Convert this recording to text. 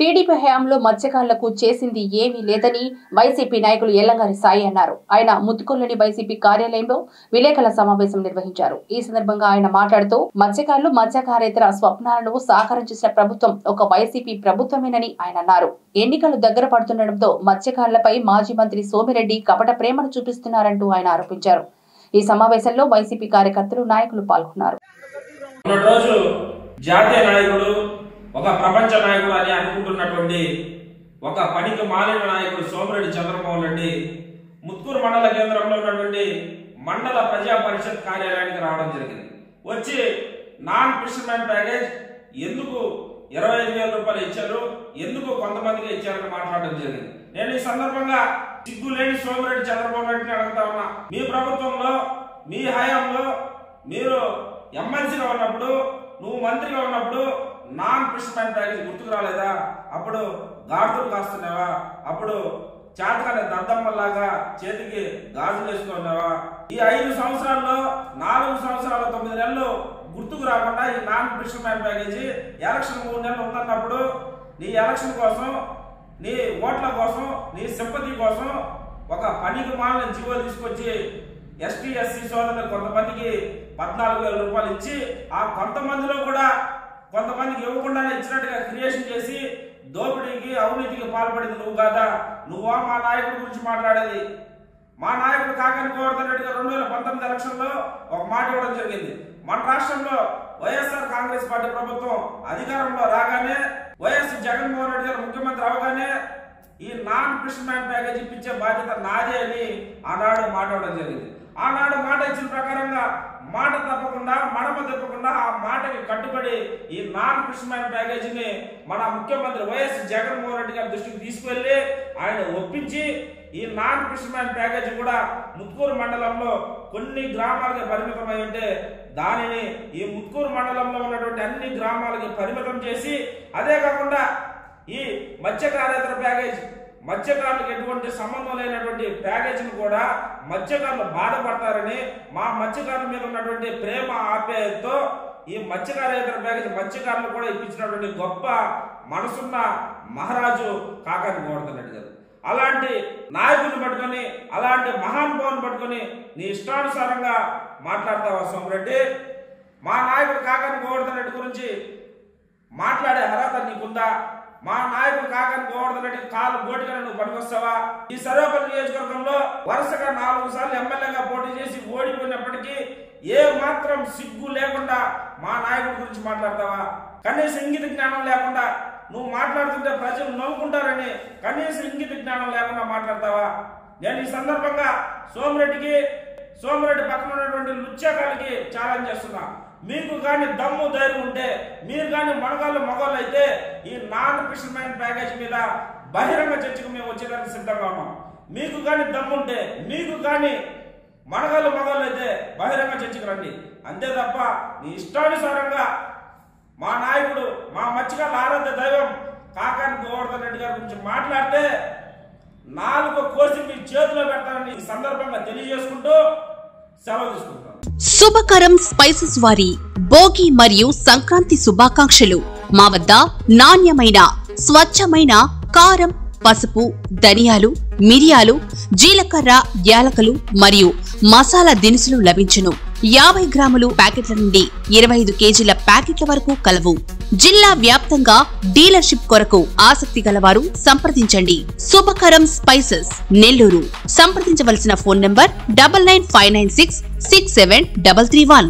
TDP హయాంలో మత్స్యకారులకు చేసింది ఏమీ లేదని వైసీపీ నాయకులు ఎల్లంగారి సాయి అన్నారు. ఆయన ముత్తుకొల్లని వైసీపీ కార్యాలయంలో విలేకరుల సమావేశం నిర్వహించారు. ఈ సందర్భంగా ఆయన మాట్లాడుతూ మత్స్యకారులు మత్స్యకారేతర స్వప్నాలను సాకారం చేసిన ప్రభుత్వం ఒక వైసీపీ ప్రభుత్వమేనని ఆయన అన్నారు. ఎన్నికలు దగ్గర పడుతుండటంతో మత్స్యకారులపై మాజీ మంత్రి సోమిరెడ్డి కపట ప్రేమను చూపిస్తున్నారంటూ ఆయన ఆరోపించారు. ఈ సమావేశంలో వైసీపీ కార్యకర్తలు నాయకులు పాల్గొన్నారు. జాతీయ నాయకుడు ఒక ప్రపంచ నాయకుడు అని అనుకుంటున్నటువంటి ఒక పనికి మాలిన నాయకుడు సోమిరెడ్డి చంద్రబాబు రెడ్డి ముత్కూరు మండల కేంద్రంలో ఉన్నటువంటి మండల ప్రజా పరిషత్ కార్యాలయానికి రావడం జరిగింది. వచ్చి నాన్ ఫిషర్మెన్ ప్యాకేజ్ ఎందుకు ఇరవై ఐదు వేల రూపాయలు ఇచ్చారు? ఎందుకు కొంతమందికి ఇచ్చారని మాట్లాడడం జరిగింది. నేను ఈ సందర్భంగా సిగ్గు లేని సోమిరెడ్డి చంద్రబాబు రెడ్డిని అడుగుతా ఉన్నా. మీ ప్రభుత్వంలో మీ హయాంలో మీరు ఎమ్మెల్సీగా ఉన్నప్పుడు నువ్వు మంత్రిగా ఉన్నప్పుడు నాన్ ఫిషర్మెన్ ప్యాకేజ్ గుర్తుకు రాలేదా? అప్పుడు గాడుతులు కాస్తున్నావా? అప్పుడు చేతకాని దద్దమ్మలాగా చేతికి గాజులు వేసుకున్నావా? ఈ ఐదు సంవత్సరాల్లో నాలుగు సంవత్సరాల తొమ్మిది నెలలు గుర్తుకు రాకుండా ఈ నాన్ ఫిషర్మెన్ ప్యాకేజీ ఎలక్షన్ మూడు నెలలు ఉందన్నప్పుడు నీ ఎలక్షన్ కోసం నీ ఓట్ల కోసం నీ సింపతి కోసం ఒక పనికి మాలిన జీవో తీసుకొచ్చి ఎస్టీ ఎస్సీ సోదరులు కొంతమందికి పద్నాలుగు వేల రూపాయలు ఇచ్చి ఆ కొంతమందిలో కూడా కొంతమందికి ఇవ్వకుండానే ఇచ్చినట్టుగా క్రియేషన్ చేసి దోపిడీకి అవినీతికి పాల్పడింది నువ్వు కాదా? నువ్వా మా నాయకుడి గురించి మాట్లాడేది? మా నాయకుడు కాకని గోవర్ధన్ రెడ్డి గారు రెండు వేల పంతొమ్మిది ఎలక్షన్లో ఒక మాట ఇవ్వడం జరిగింది. మన రాష్ట్రంలో వైఎస్ఆర్ కాంగ్రెస్ పార్టీ ప్రభుత్వం అధికారంలో రాగానే వైఎస్ జగన్మోహన్ రెడ్డి గారు ముఖ్యమంత్రి అవగానే ఈ నాన్ ఫిషర్మ్యాన్ ప్యాకేజ్ ఇప్పించే బాధ్యత నాదే అని ఆనాడు మాట్లాడడం జరిగింది. ఆనాడు మాట ఇచ్చిన ప్రకారంగా మాట తప్పకుండా మడమ తప్పకుండా ఆ మాటకి కట్టుబడి ఈ నాన్ కృష్ణమైన ప్యాకేజీని మన ముఖ్యమంత్రి వైఎస్ జగన్మోహన్ రెడ్డి గారి దృష్టికి తీసుకువెళ్ళి ఆయన ఒప్పించి ఈ నాన్ కృష్ణమైన ప్యాకేజీ కూడా ముత్కూరు మండలంలో కొన్ని గ్రామాలకి పరిమితమై ఉంటే దానిని ఈ ముత్కూరు మండలంలో ఉన్నటువంటి అన్ని గ్రామాలకి పరిమితం చేసి అదే కాకుండా ఈ మత్స్యకారేతర ప్యాకేజ్ మత్స్యకారులకు ఎటువంటి సంబంధం లేనటువంటి ప్యాకేజీని కూడా మత్స్యకారులు బాధపడతారని మా మత్స్యకారుల మీద ఉన్నటువంటి ప్రేమ ఆప్యాయతతో ఈ మత్స్యకారేతర ప్యాకేజీ మత్స్యకారులు కూడా ఇప్పించినటువంటి గొప్ప మనసున్న మహారాజు కాకాని గోవర్ధన్ రెడ్డి గారు. అలాంటి నాయకుని పట్టుకొని అలాంటి మహానుభావుని పట్టుకొని నీ ఇష్టానుసారంగా మాట్లాడతావా సోమరెడ్డి? మా నాయకుడు కాకాని గోవర్ధన్ రెడ్డి గురించి మాట్లాడే అర్హత నీకుందా? మా నాయకుడు కాకని గోవర్ధన్ రెడ్డి కాలు గోటిగా నువ్వు పనికొస్తావా ఈ సర్వేపల్లి నియోజకవర్గంలో వరుసగా నాలుగు సార్లు ఎమ్మెల్యేగా పోటీ చేసి ఓడిపోయినప్పటికీ ఏ మాత్రం సిగ్గు లేకుండా మా నాయకుడి గురించి మాట్లాడతావా? కనీసం ఇంగిత జ్ఞానం లేకుండా నువ్వు మాట్లాడుతుంటే ప్రజలు నవ్వుకుంటారని కనీసం ఇంగిత జ్ఞానం లేకుండా మాట్లాడతావా? నేను ఈ సందర్భంగా సోమిరెడ్డికి సోమిరెడ్డి పక్కన ఉన్నటువంటి లుచ్చాకాలకి ఛాలెంజ్ చేస్తున్నా. మీకు కానీ దమ్ము ధైర్యం ఉంటే మీరు కానీ మనగాళ్ళు మగవాళ్ళు అయితే ఈ నాన్ ఫిషర్మెన్ ప్యాకేజ్ మీద బహిరంగ చర్చకు మేము వచ్చేదానికి సిద్ధంగా ఉన్నాం. మీకు కానీ దమ్ముంటే మీకు కానీ మనగాళ్ళు మగవాళ్ళు అయితే బహిరంగ చర్చకు రండి. అంతే తప్ప మీ ఇష్టానుసారంగా మా నాయకుడు మా మత్స్యకారుల ఆరాధ్య దైవం కాకాని గోవర్ధన్ రెడ్డి గారి గురించి మాట్లాడితే నాలుగు కోసి మీ చేతిలో పెడతానని ఈ సందర్భంగా తెలియజేసుకుంటూ సెలవు తీసుకుంటాం శుభకరం స్పైసెస్ వారి భోగి మరియు సంక్రాంతి శుభాకాంక్షలు. మా వద్ద నాణ్యమైన స్వచ్ఛమైన కారం పసుపు ధనియాలు మిరియాలు జీలకర్ర యాలకలు మరియు మసాలా దినుసులు లభించును. యాభై గ్రాములు ప్యాకెట్ల నుండి ఇరవై ఐదు కేజీల ప్యాకెట్ల వరకు కలవు. జిల్లా వ్యాప్తంగా డీలర్షిప్ కొరకు ఆసక్తి గలవారు సంప్రదించండి. శుభకరం స్పైసెస్ నెల్లూరు. సంప్రదించవలసిన phone number double nine five nine six six seven double three one.